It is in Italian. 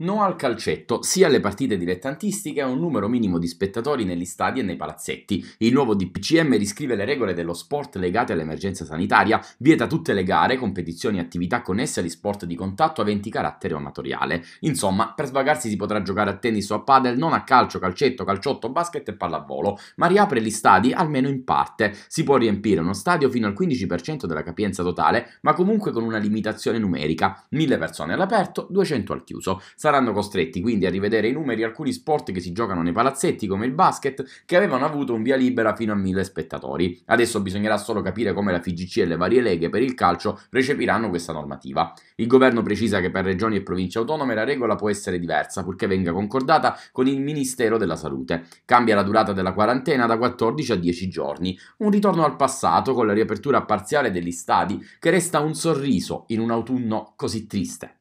No al calcetto, sia alle partite dilettantistiche a un numero minimo di spettatori negli stadi e nei palazzetti. Il nuovo DPCM riscrive le regole dello sport legate all'emergenza sanitaria, vieta tutte le gare, competizioni e attività connesse agli sport di contatto aventi carattere amatoriale. Insomma, per svagarsi si potrà giocare a tennis o a padel, non a calcio, calcetto, calciotto, basket e pallavolo, ma riapre gli stadi almeno in parte. Si può riempire uno stadio fino al 15% della capienza totale, ma comunque con una limitazione numerica. 1000 persone all'aperto, 200 al chiuso saranno costretti quindi a rivedere i numeri alcuni sport che si giocano nei palazzetti come il basket che avevano avuto un via libera fino a 1000 spettatori. Adesso bisognerà solo capire come la FIGC e le varie leghe per il calcio recepiranno questa normativa. Il governo precisa che per regioni e province autonome la regola può essere diversa purché venga concordata con il Ministero della Salute. Cambia la durata della quarantena da 14 a 10 giorni, un ritorno al passato con la riapertura parziale degli stadi che resta un sorriso in un autunno così triste.